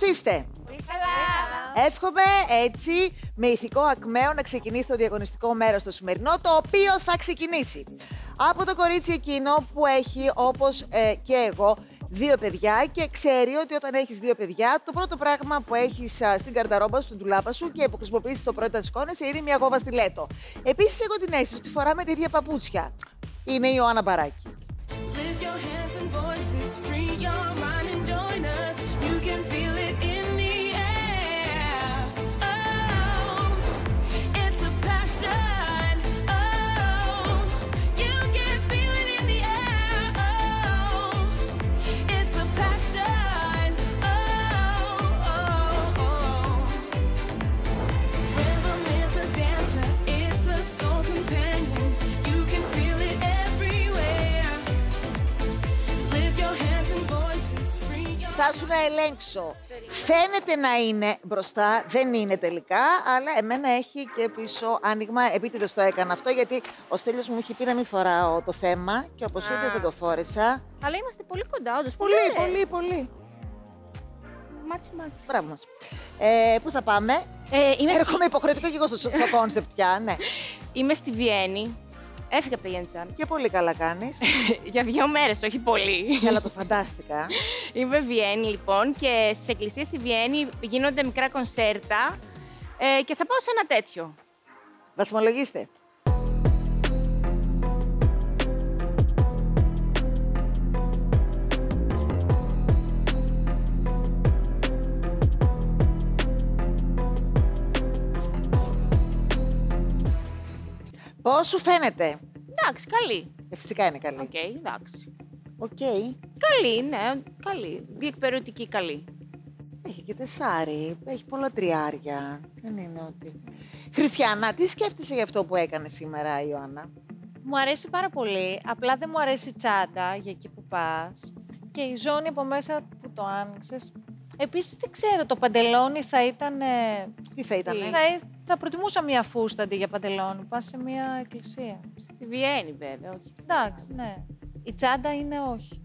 είστε. Πολύ καλά. Εύχομαι έτσι με ηθικό ακμαίο να ξεκινήσει το διαγωνιστικό μέρος το σημερινό, το οποίο θα ξεκινήσει από το κορίτσι εκείνο που έχει, όπως ε, και εγώ, δύο παιδιά και ξέρει ότι όταν έχεις δύο παιδιά, το πρώτο πράγμα που έχεις α, στην καρταρόμπα σου, στην τουλάπα σου και που χρησιμοποιήσεις το πρώτο της κόνες είναι μια γόβα στιλέτο. Επίσης, έχω την αίσθηση ότι φοράμε τα ίδια παπούτσια. Είναι η Ιωάννα Μπαράκη. Lift your hands and voices, free your mind and join us. You can feel free your Στάσου να ελέγξω. Φαίνεται να είναι μπροστά, δεν είναι τελικά, αλλά εμένα έχει και πίσω άνοιγμα. Επίτηδες το έκανα αυτό, γιατί ο Στέλιος μου είχε πει να μην φοράω το θέμα και όπως Α. είδες δεν το φόρεσα. Αλλά είμαστε πολύ κοντά, όντως. Πολύ, ωραίες. πολύ, πολύ. Matchy, matchy. Μπράβο μας. Ε, πού θα πάμε; Ε, είμαι, στη, Έρχομαι υποχρεωτικό και εγώ στο, στο concept πια, ναι. είμαι στη Βιέννη. Έφυγα από τα Γιάννητσάν. Και πολύ καλά κάνεις. Για δύο μέρες, όχι πολύ. Καλά το φαντάστηκα. Είμαι Βιέννη, λοιπόν, και στις εκκλησίες στη Βιέννη γίνονται μικρά κονσέρτα ε, και θα πάω σε ένα τέτοιο. Βαθμολογήστε. Πώς σου φαίνεται. Εντάξει, καλή. Ε, φυσικά είναι καλή. Οκ, εντάξει. Οκ. Καλή, ναι, καλή. Διεκπεραιωτική καλή. Έχει και τεσάρι, έχει πολλά τριάρια. Δεν είναι ότι... Χριστιανά, τι σκέφτεσαι για αυτό που έκανες σήμερα, Ιωάννα; Μου αρέσει πάρα πολύ. Απλά δεν μου αρέσει η τσάντα για εκεί που πας. Και η ζώνη από μέσα που το άνοιξες. Επίσης δεν ξέρω, το παντελόνι θα ήταν... ε, Τι θα ήταν, Τι; ε; Θα, θα προτιμούσα μια φούστα αντί για παντελόνι. Πας σε μια εκκλησία. Στη Βιέννη, βέβαια, όχι. Εντάξει, ναι. Η τσάντα είναι όχι.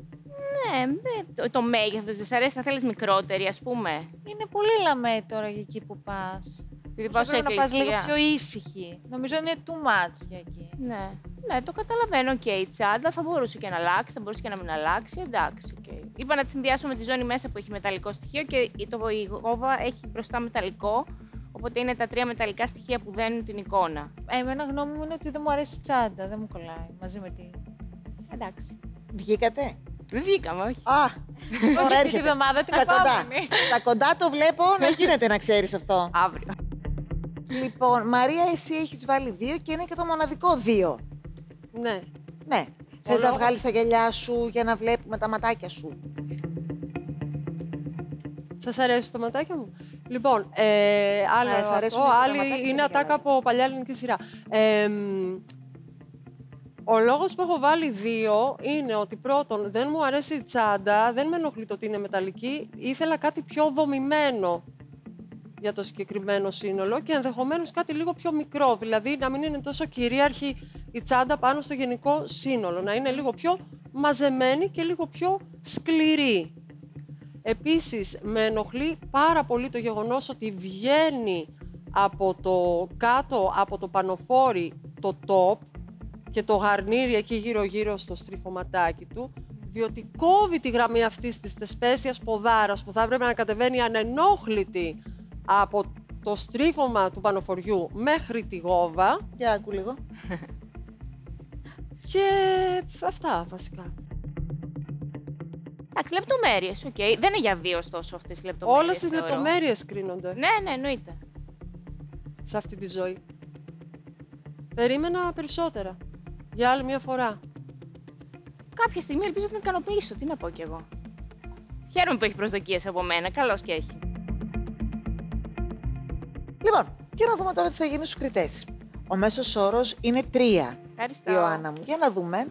Ναι, με το, το μέγεθος δεν σ' αρέσει, θα θέλεις μικρότερη, ας πούμε. Είναι πολύ λαμέ τώρα για εκεί που πας. Επειδή πάω Νομίζω σε πρέπει να πας λίγο εκκλησία. πιο ήσυχη. Νομίζω είναι too much για εκεί. Ναι. ναι, το καταλαβαίνω. Οκ, η τσάντα θα μπορούσε και να αλλάξει, θα μπορούσε και να μην αλλάξει. Εντάξει, οκ. Είπα να τη συνδυάσω με τη ζώνη μέσα που έχει μεταλλικό στοιχείο και η- το, η γόβα έχει μπροστά μεταλλικό. Οπότε είναι τα τρία μεταλλικά στοιχεία που δένουν την εικόνα. Ε, Εμένα γνώμη μου είναι ότι δεν μου αρέσει η τσάντα. Δεν μου κολλάει μαζί με τη... Εντάξει. Βγήκατε; Δεν βγήκαμε, όχι. Α, τώρα αυτή τη έρχεται. βδομάδα, την Στα κοντά. επόμενη. Στα κοντά το βλέπω να γίνεται να ξέρεις αυτό. Αύριο. Λοιπόν, Μαρία, εσύ έχεις βάλει δύο και είναι και το μοναδικό δύο. Ναι. Ναι. Θες να λόγος- βγάλεις τα γυαλιά σου για να βλέπουμε τα ματάκια σου. Σας αρέσει το ματάκια μου; Λοιπόν, ε, άλλο Α, σ' αρέσουν αυτό, και τα άλλη ματάκια και είναι τα ατάκα γυαλάκια. από παλιά ελληνική σειρά. Ε, μ, ο λόγος που έχω βάλει δύο είναι ότι πρώτον δεν μου αρέσει η τσάντα, δεν με ενοχλεί το ότι είναι μεταλλική, ήθελα κάτι πιο δομημένο για το συγκεκριμένο σύνολο και ενδεχομένως κάτι λίγο πιο μικρό, δηλαδή να μην είναι τόσο κυρίαρχη η τσάντα πάνω στο γενικό σύνολο, να είναι λίγο πιο μαζεμένη και λίγο πιο σκληρή. Επίσης, με ενοχλεί πάρα πολύ το γεγονός ότι βγαίνει από το κάτω, από το πανοφόρι, το top και το γαρνίρι εκεί γύρω-γύρω στο στριφωματάκι του, διότι κόβει τη γραμμή αυτής της τεσπέσιας ποδάρας που θα έπρεπε να κατεβαίνει ανενόχλητη από το στρίφωμα του πανοφοριού μέχρι τη γόβα Για άκου λίγο. και αυτά βασικά. Εντάξει, λεπτομέρειες, οκ. Δεν είναι για δύο ωστόσο αυτές οι λεπτομέρειες. Όλες τις λεπτομέρειες κρίνονται. Ναι, ναι, εννοείται. σε αυτή τη ζωή. Περίμενα περισσότερα. Για άλλη μια φορά. Κάποια στιγμή ελπίζω να την ικανοποιήσω. Τι να πω κι εγώ. Χαίρομαι που έχει προσδοκίες από μένα. Καλώς και έχει. Λοιπόν, και να δούμε τώρα τι θα γίνει στους κριτές. Ο μέσος όρος είναι τρία, Ευχαριστώ. Ιωάννα μου. Για να δούμε.